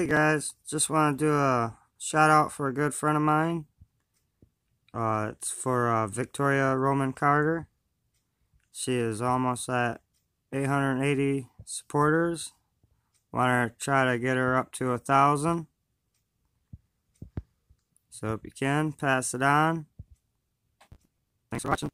Hey guys, just want to do a shout out for a good friend of mine. Uh, it's for uh, Victoria Roman Carter. She is almost at 880 supporters. Want to try to get her up to a thousand. So if you can, pass it on. Thanks for watching.